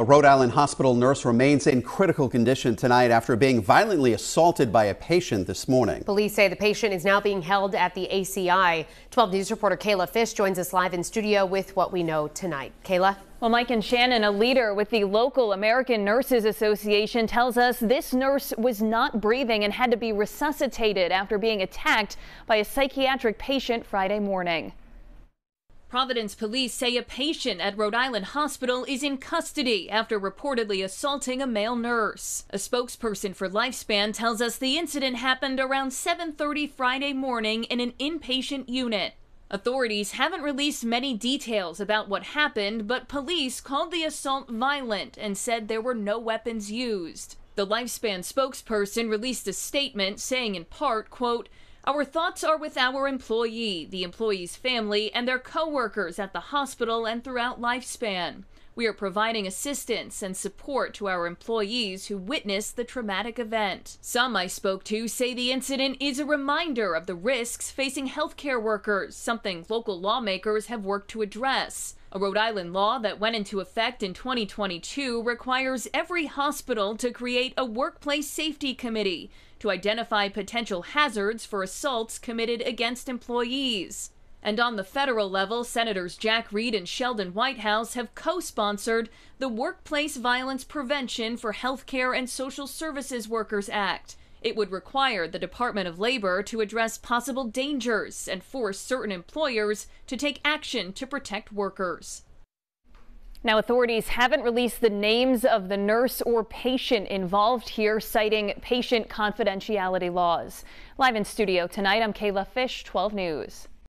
A Rhode Island hospital nurse remains in critical condition tonight after being violently assaulted by a patient this morning. Police say the patient is now being held at the ACI. 12 News reporter Kayla Fish joins us live in studio with what we know tonight. Kayla? Well, Mike and Shannon, a leader with the local American Nurses Association, tells us this nurse was not breathing and had to be resuscitated after being attacked by a psychiatric patient Friday morning. Providence police say a patient at Rhode Island Hospital is in custody after reportedly assaulting a male nurse. A spokesperson for Lifespan tells us the incident happened around 7:30 Friday morning in an inpatient unit. Authorities haven't released many details about what happened, but police called the assault violent and said there were no weapons used. The Lifespan spokesperson released a statement saying in part, quote, our thoughts are with our employee, the employee's family, and their coworkers at the hospital and throughout Lifespan. We are providing assistance and support to our employees who witnessed the traumatic event. Some I spoke to say the incident is a reminder of the risks facing healthcare workers, something local lawmakers have worked to address. A Rhode Island law that went into effect in 2022 requires every hospital to create a workplace safety committee to identify potential hazards for assaults committed against employees. And on the federal level, Senators Jack Reed and Sheldon Whitehouse have co sponsored the Workplace Violence Prevention for Healthcare and Social Services Workers Act. It would require the Department of Labor to address possible dangers and force certain employers to take action to protect workers. Now, authorities haven't released the names of the nurse or patient involved here, citing patient confidentiality laws. Live in studio tonight, I'm Kayla Fish, 12 News.